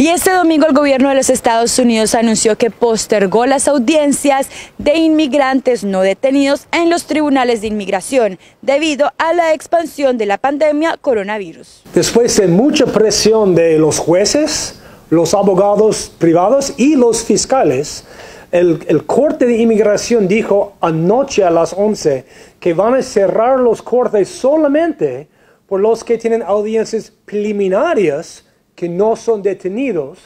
Y este domingo el gobierno de los Estados Unidos anunció que postergó las audiencias de inmigrantes no detenidos en los tribunales de inmigración debido a la expansión de la pandemia coronavirus. Después de mucha presión de los jueces, los abogados privados y los fiscales, el, el, Corte de Inmigración dijo anoche a las 11 que van a cerrar los cortes solamente por los que tienen audiencias preliminarias que no son detenidos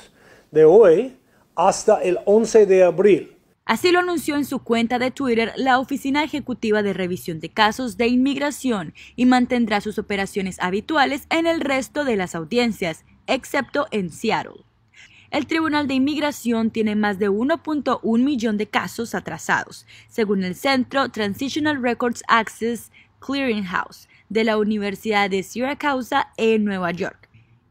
de hoy hasta el 11 de abril. Así lo anunció en su cuenta de Twitter la Oficina Ejecutiva de Revisión de Casos de Inmigración y mantendrá sus operaciones habituales en el resto de las audiencias, excepto en Seattle. El Tribunal de Inmigración tiene más de 1.1 millón de casos atrasados, según el Centro Transitional Records Access Clearinghouse de la Universidad de Syracuse en Nueva York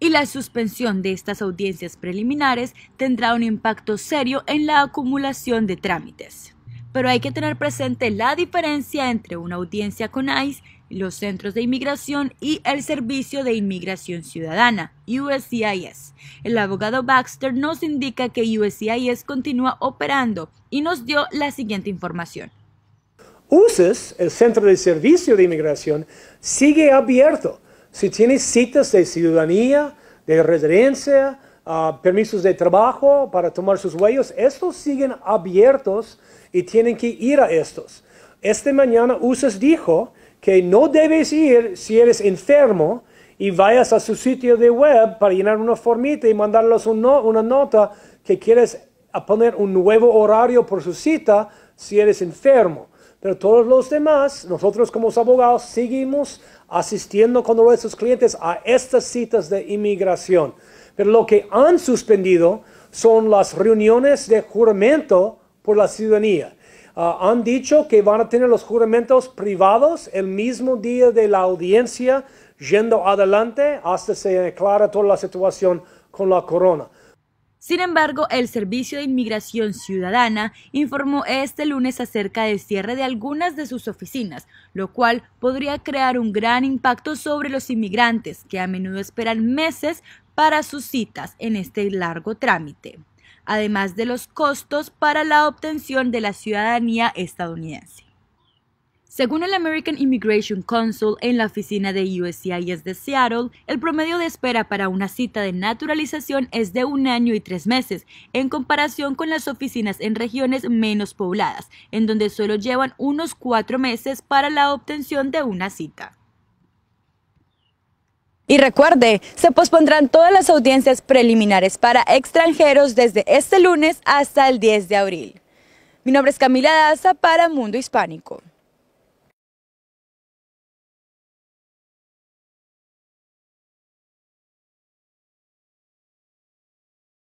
y la suspensión de estas audiencias preliminares tendrá un impacto serio en la acumulación de trámites. Pero hay que tener presente la diferencia entre una audiencia con ICE, los centros de inmigración y el Servicio de Inmigración Ciudadana, USCIS. El abogado Baxter nos indica que USCIS continúa operando y nos dio la siguiente información. USCIS, el Centro de Servicio de Inmigración, sigue abierto si tienes citas de ciudadanía, de residencia, ah, permisos de trabajo para tomar sus huellos, estos siguen abiertos y tienen que ir a estos. Esta mañana USAS dijo que no debes ir si eres enfermo y vayas a su sitio de web para llenar una formita y mandarles una nota que quieres poner un nuevo horario por su cita si eres enfermo. Pero todos los demás, nosotros como abogados, seguimos asistiendo con nuestros clientes a estas citas de inmigración. Pero lo que han suspendido son las reuniones de juramento por la ciudadanía. Ah, han dicho que van a tener los juramentos privados el mismo día de la audiencia, yendo adelante hasta se aclara toda la situación con la corona. Sin embargo, el Servicio de Inmigración Ciudadana informó este lunes acerca del cierre de algunas de sus oficinas, lo cual podría crear un gran impacto sobre los inmigrantes, que a menudo esperan meses para sus citas en este largo trámite, además de los costos para la obtención de la ciudadanía estadounidense. Según el American Immigration Council en la oficina de USCIS de Seattle, el promedio de espera para una cita de naturalización es de un año y tres meses, en comparación con las oficinas en regiones menos pobladas, en donde solo llevan unos cuatro meses para la obtención de una cita. Y recuerde, se pospondrán todas las audiencias preliminares para extranjeros desde este lunes hasta el 10 de abril. Mi nombre es Camila Daza para Mundo Hispánico.